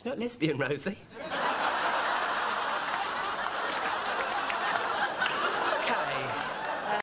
She's not lesbian, Rosie.